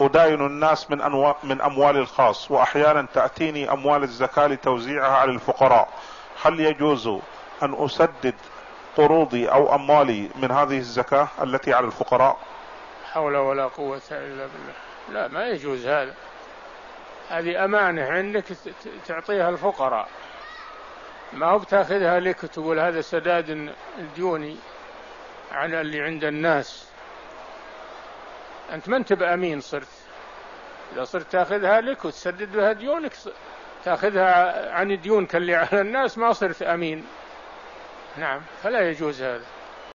أداين الناس من, أنواع من أموال الخاص وأحيانا تأتيني أموال الزكاة لتوزيعها على الفقراء. هل يجوز أن أسدد قروضي أو أموالي من هذه الزكاة التي على الفقراء؟ حول ولا قوة إلا بالله. لا ما يجوز هذا. هذه أمانة عندك تعطيها الفقراء. ما هو بتأخذها لك وتقول هذا سداد الديوني عن اللي عند الناس. أنت ما أنت بأمين صرت؟ إذا صرت تاخذها لك وتسدد بها ديونك تاخذها عن ديونك اللي على الناس ما صرت أمين. نعم فلا يجوز هذا.